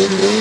Mm-hmm.